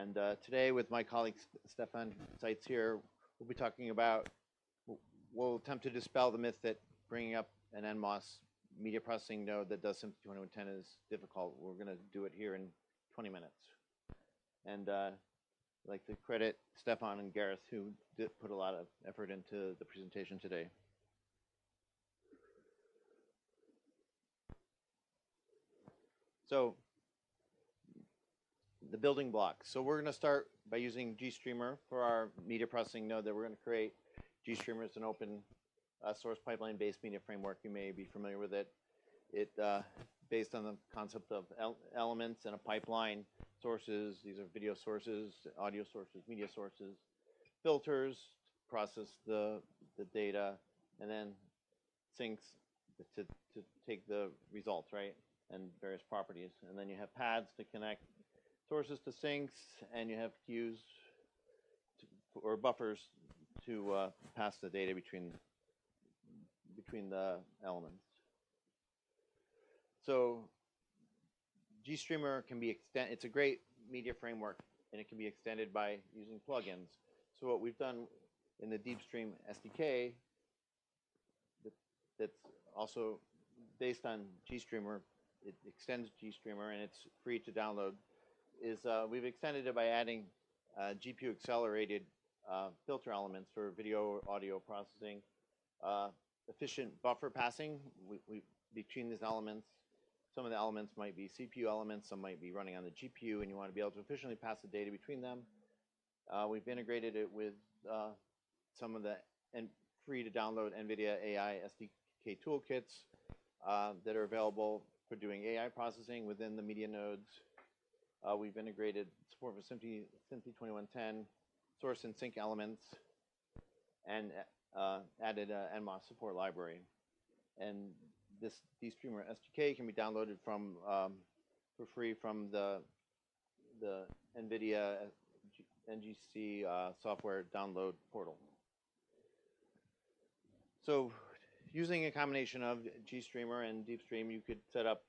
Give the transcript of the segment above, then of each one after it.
And uh, today, with my colleague Stefan Seitz here, we'll be talking about, we'll attempt to dispel the myth that bringing up an NMOS media processing node that does SMPTE 2110 is difficult. We're going to do it here in 20 minutes. And uh, I'd like to credit Stefan and Gareth, who did put a lot of effort into the presentation today. So the building blocks. So we're going to start by using GStreamer for our media processing node that we're going to create. GStreamer is an open uh, source pipeline-based media framework. You may be familiar with it. It uh, based on the concept of el elements and a pipeline sources. These are video sources, audio sources, media sources, filters process the the data, and then sinks to to take the results, right? And various properties. And then you have pads to connect sources to sinks, and you have queues to, or buffers to uh, pass the data between between the elements. So GStreamer can be extended. It's a great media framework, and it can be extended by using plugins. So what we've done in the DeepStream SDK that, that's also based on GStreamer, it extends GStreamer, and it's free to download is uh, we've extended it by adding uh, GPU accelerated uh, filter elements for video audio processing, uh, efficient buffer passing we, we, between these elements. Some of the elements might be CPU elements, some might be running on the GPU, and you want to be able to efficiently pass the data between them. Uh, we've integrated it with some of the and free to download NVIDIA AI SDK toolkits that are available for doing AI processing within the media nodes. Uh, we've integrated support for SMPTE, SMPTE 2110 source and sink elements and uh, added an NMOS support library. And this DStreamer SDK can be downloaded from um, for free from the the NVIDIA NGC uh, software download portal. So using a combination of GStreamer and DeepStream, you could set up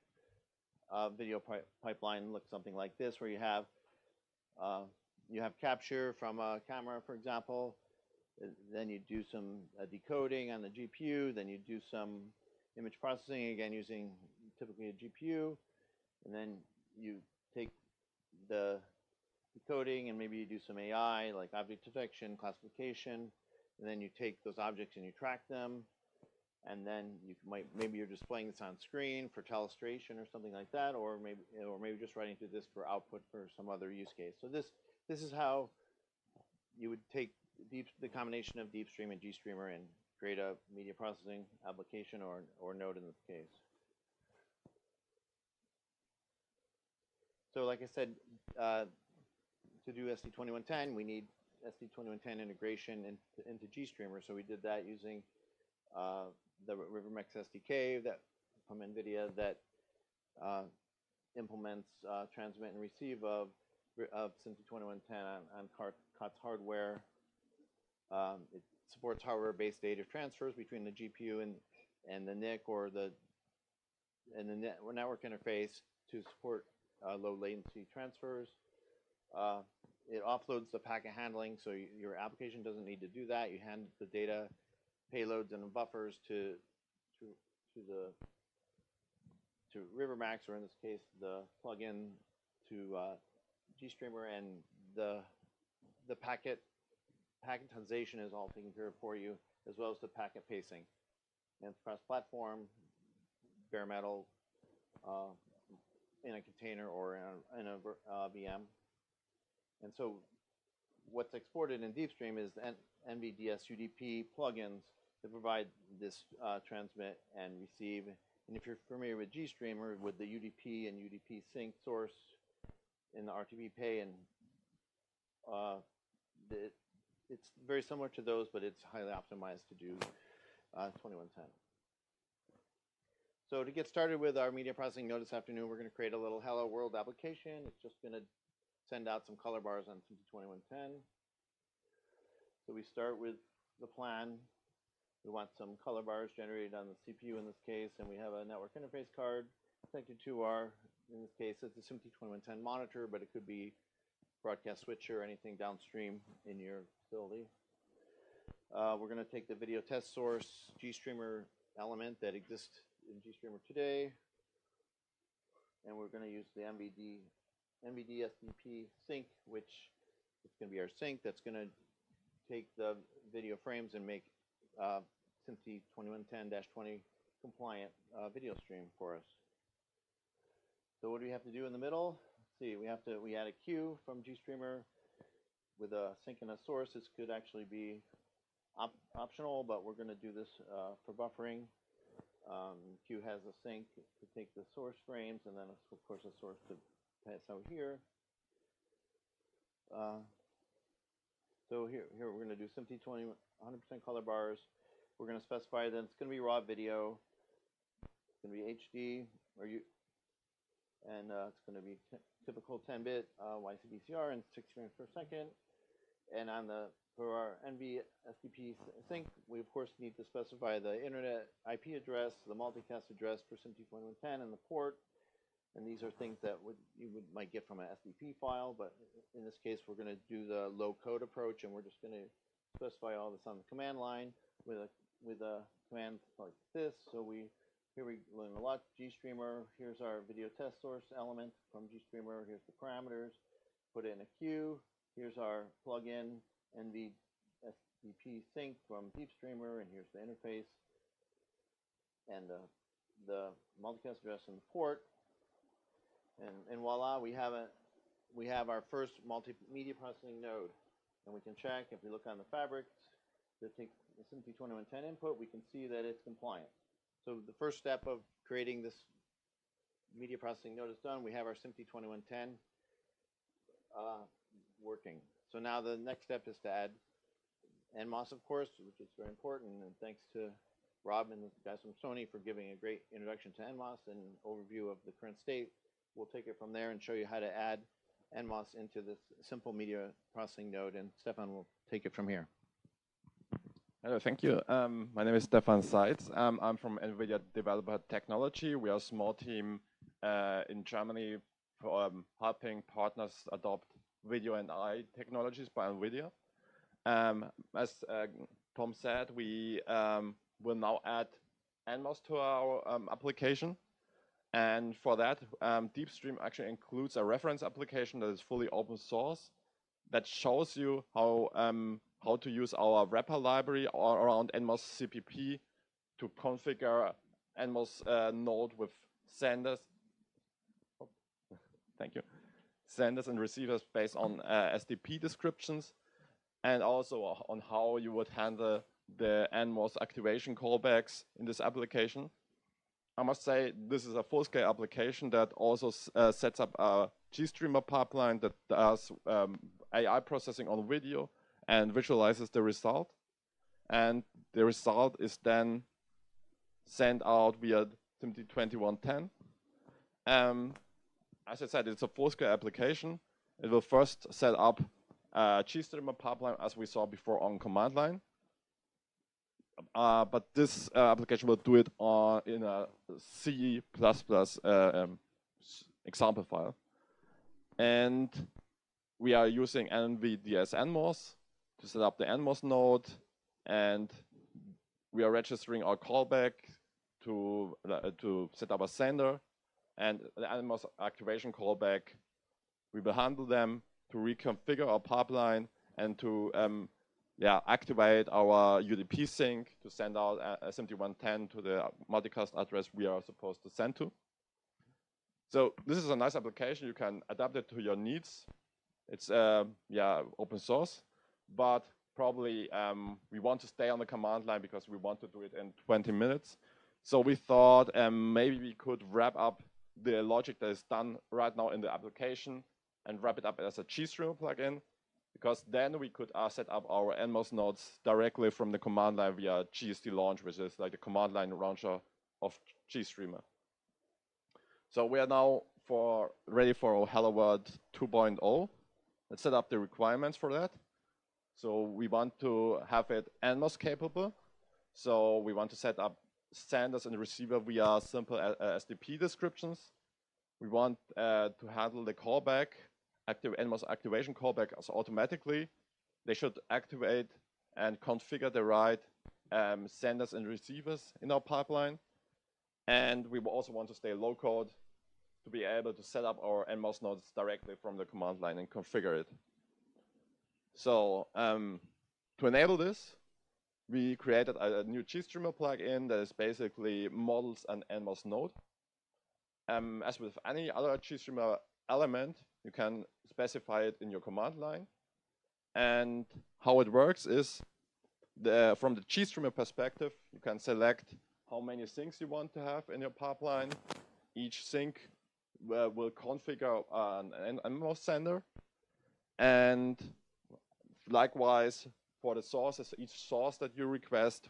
uh, video pi pipeline looks something like this, where you have uh, you have capture from a camera, for example. Then you do some uh, decoding on the GPU. Then you do some image processing again using typically a GPU, and then you take the decoding and maybe you do some AI like object detection, classification, and then you take those objects and you track them and then you might maybe you're displaying this on screen for telestration or something like that, or maybe or maybe just writing to this for output for some other use case. So this this is how you would take deep the combination of DeepStream and GStreamer and create a media processing application or or node in this case. So like I said, uh, to do ST2110, we need ST2110 integration into, into GStreamer. So we did that using uh, the Rivermax SDK that from NVIDIA that uh, implements uh, transmit and receive of, of SMPTE 2110 on, on COTS hardware. Um, it supports hardware-based data transfers between the GPU and, and the NIC or the and the net, network interface to support uh, low latency transfers. Uh, it offloads the packet handling, so your application doesn't need to do that. You hand the data payloads and buffers to to to the to Rivermax, or in this case, the plugin to uh, GStreamer, and the the packet packetization is all taken care of for you, as well as the packet pacing. And cross-platform, bare metal, uh, in a container or in a, in a uh, VM. And so, what's exported in DeepStream is the NVDS UDP plugins to provide this uh, transmit and receive. And if you're familiar with GStreamer, with the UDP and UDP sink source in the RTP pay, and uh, the, it's very similar to those, but it's highly optimized to do uh, 2110. So to get started with our media processing node this afternoon, we're going to create a little hello world application. It's just going to send out some color bars on SMPTE 2110. So we start with the plan we want some color bars generated on the CPU in this case, and we have a network interface card connected to our, in this case, it's a SMPTE 2110 monitor, but it could be broadcast switcher, or anything downstream in your facility. Uh, we're going to take the video test source GStreamer element that exists in GStreamer today, and we're going to use the MVD MVD SDP sink, which is going to be our sink that's going to take the video frames and make uh, SMPTE 2110-20 compliant uh, video stream for us. So what do we have to do in the middle? Let's see, we have to we add a queue from GStreamer with a sink and a source. This could actually be op optional, but we're going to do this uh, for buffering. Um, queue has a sink to take the source frames, and then of course a source to pass out here. Uh, so here, here we're going to do SMPTE 20, 100% color bars. We're going to specify that it's going to be raw video. It's going to be HD, or you, and uh, it's going to be typical 10-bit uh, YCBCR and 60 frames per second. And on the for our NV SDP sink, we of course need to specify the internet IP address, the multicast address for SMPTE 2110, and the port. And these are things that would you would might get from an SDP file, but in this case, we're going to do the low code approach, and we're just going to specify all this on the command line with a with a command like this. So we here we learn a lot. GStreamer, here's our video test source element from GStreamer. Here's the parameters. Put in a queue. Here's our plugin NV SDP sink from DeepStreamer, and here's the interface and the, the multicast address and the port. And, and voila, we have a we have our first multimedia processing node. And we can check if we look on the fabric, the SMPTE 2110 input, we can see that it's compliant. So the first step of creating this media processing node is done. We have our SMPTE 2110 uh, working. So now the next step is to add NMOS, of course, which is very important. And thanks to Rob and the guys from Sony for giving a great introduction to NMOS and overview of the current state. We'll take it from there and show you how to add NMOS into this simple media processing node. And Stefan will take it from here. Hello, thank you. Um, my name is Stefan Seitz. Um, I'm from NVIDIA Developer Technology. We are a small team uh, in Germany for um, helping partners adopt video and AI technologies by NVIDIA. Um, as uh, Tom said, we um, will now add NMOS to our um, application. And for that, DeepStream actually includes a reference application that is fully open source that shows you how how to use our wrapper library around NMOS CPP to configure NMOS uh, node with senders. Oh, thank you. Senders and receivers based on uh, SDP descriptions, and also on how you would handle the NMOS activation callbacks in this application. I must say this is a full-scale application that also uh, sets up a GStreamer pipeline that does um, AI processing on video and visualizes the result. And the result is then sent out via SMPTE 2110. Um, as I said, it's a full-scale application. It will first set up a GStreamer pipeline as we saw before on command line. Uh, but this uh, application will do it on in a C++ uh, um, example file. And we are using NVDS NMOS to set up the NMOS node, and we are registering our callback to, uh, to set up a sender, and the NMOS activation callback, we will handle them to reconfigure our pipeline and to um, yeah, activate our UDP sink to send out SMPTE-110 to the multicast address we are supposed to send to. So this is a nice application. You can adapt it to your needs. It's uh, yeah open source but probably um, we want to stay on the command line because we want to do it in 20 minutes. So we thought um, maybe we could wrap up the logic that is done right now in the application and wrap it up as a GStreamer plugin, because then we could uh, set up our NMOS nodes directly from the command line via GST launch, which is like the command line launcher of GStreamer. So we are now for ready for Hello World 2.0. Let's set up the requirements for that. So we want to have it NMOS capable. So we want to set up senders and receiver via simple uh, SDP descriptions. We want uh, to handle the callback active NMOS activation callbacks automatically. They should activate and configure the right um, senders and receivers in our pipeline. And we also want to stay low code to be able to set up our NMOS nodes directly from the command line and configure it. So um, to enable this, we created a, a new GStreamer plugin that is basically models an NMOS node. Um, as with any other GStreamer element, you can specify it in your command line. And how it works is, the, from the GStreamer perspective, you can select how many sinks you want to have in your pipeline. Each sink uh, will configure an, an sender. And likewise, for the sources, each source that you request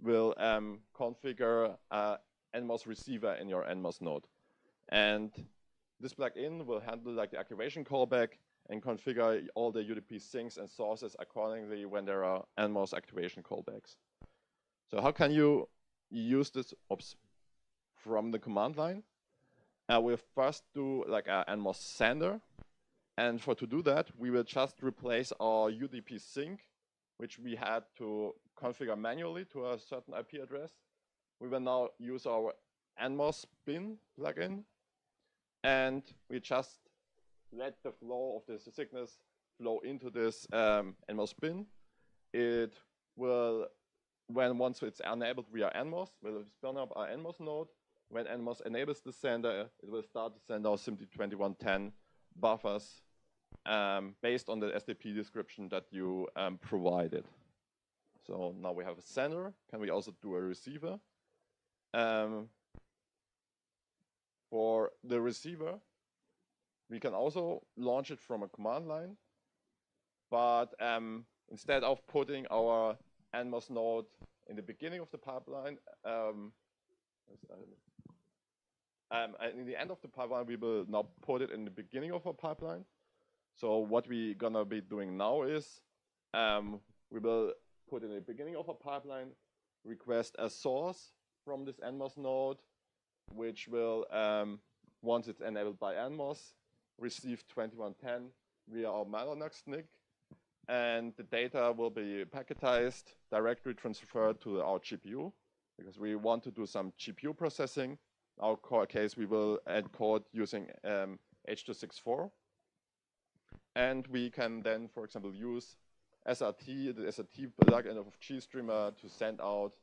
will um, configure a NMOS receiver in your NMOS node. And this plugin will handle like the activation callback and configure all the UDP sinks and sources accordingly when there are NMOS activation callbacks. So how can you use this oops, from the command line? Uh, we'll first do like a NMOS sender. And for to do that, we will just replace our UDP sink, which we had to configure manually to a certain IP address. We will now use our NMOS bin plugin and we just let the flow of the signals flow into this um, NMOS bin. It will, when once it's enabled via NMOS, will spin up our NMOS node. When NMOS enables the sender, it will start to send out SMPTE 2110 buffers um, based on the SDP description that you um, provided. So now we have a sender. Can we also do a receiver? Um, for the receiver, we can also launch it from a command line, but um, instead of putting our NMOS node in the beginning of the pipeline, um, um, in the end of the pipeline, we will now put it in the beginning of our pipeline. So what we're gonna be doing now is um, we will put in the beginning of a pipeline, request a source from this NMOS node, which will, um, once it's enabled by NMOS, receive 2110 via our Mellanox NIC, and the data will be packetized, directly transferred to our GPU, because we want to do some GPU processing. Our core case, we will encode using um, H.264. And we can then, for example, use SRT, the SRT plugin of GStreamer to send out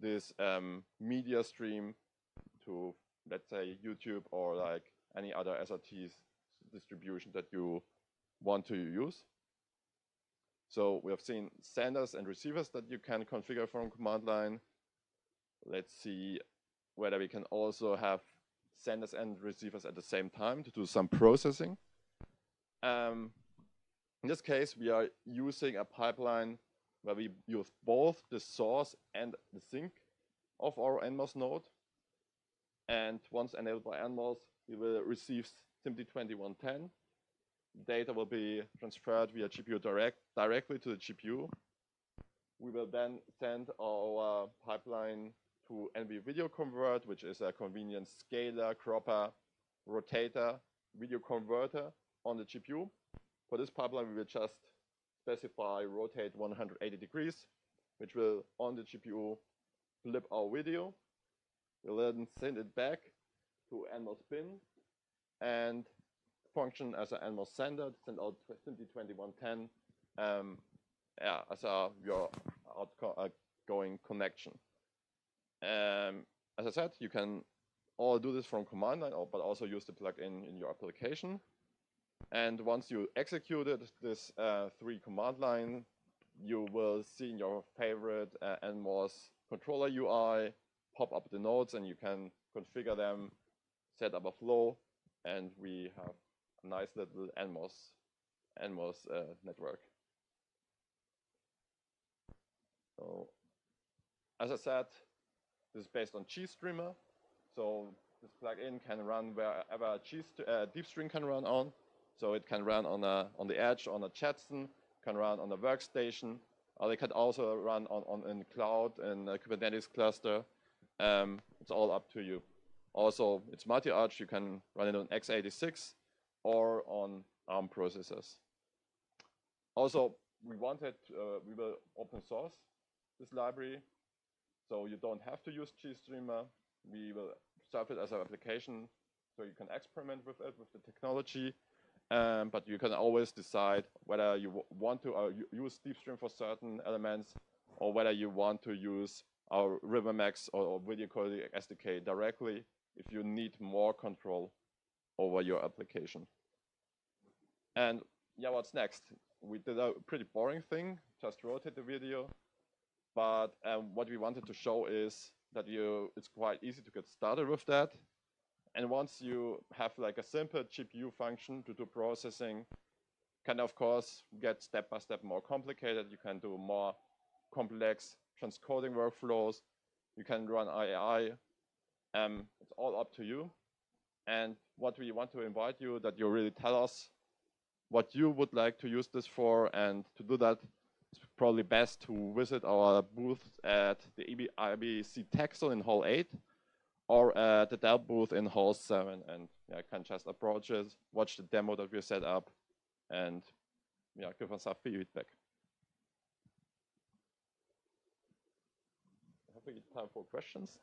this um, media stream to, let's say, YouTube or like any other SRTs distribution that you want to use. So we have seen senders and receivers that you can configure from command line. Let's see whether we can also have senders and receivers at the same time to do some processing. Um, in this case, we are using a pipeline where we use both the source and the sink of our NMOS node. And once enabled by NMOS, we will receive SMPTE 2110. Data will be transferred via GPU direct directly to the GPU. We will then send our pipeline to NV Video Convert, which is a convenient scaler, cropper, rotator, video converter on the GPU. For this pipeline, we will just specify rotate 180 degrees, which will, on the GPU, flip our video. We'll then send it back to NMOS bin and function as an NMOS sender to send out SMPTE 2110 um, yeah, as a, your outgoing connection. Um, as I said, you can all do this from command line, but also use the plugin in your application. And once you executed this uh, three command line, you will see in your favorite uh, NMOS controller UI pop up the nodes and you can configure them, set up a flow, and we have a nice little NMOS, NMOS uh, network. So, as I said, this is based on GStreamer. So this plugin can run wherever G uh, DeepStream can run on. So it can run on a on the edge on a Jetson, can run on a workstation, or it can also run on, on in cloud in a Kubernetes cluster. Um, it's all up to you. Also, it's multi-arch. You can run it on x86 or on ARM processors. Also, we wanted, uh, we will open source this library, so you don't have to use GStreamer. We will serve it as an application, so you can experiment with it, with the technology, um, but you can always decide whether you want to uh, use DeepStream for certain elements, or whether you want to use our RiverMax or, or video SDK directly if you need more control over your application. And yeah, what's next? We did a pretty boring thing, just rotate the video. But um, what we wanted to show is that you it's quite easy to get started with that. And once you have like a simple GPU function to do processing, can of course get step by step more complicated. You can do more complex transcoding workflows. You can run AI. Um, it's all up to you. And what we want to invite you that you really tell us what you would like to use this for. And to do that, it's probably best to visit our booth at the IBC Texel in Hall 8 or at the Dell booth in Hall 7. And yeah, can just approach it, watch the demo that we set up, and yeah, give us some feedback. Have we time for questions?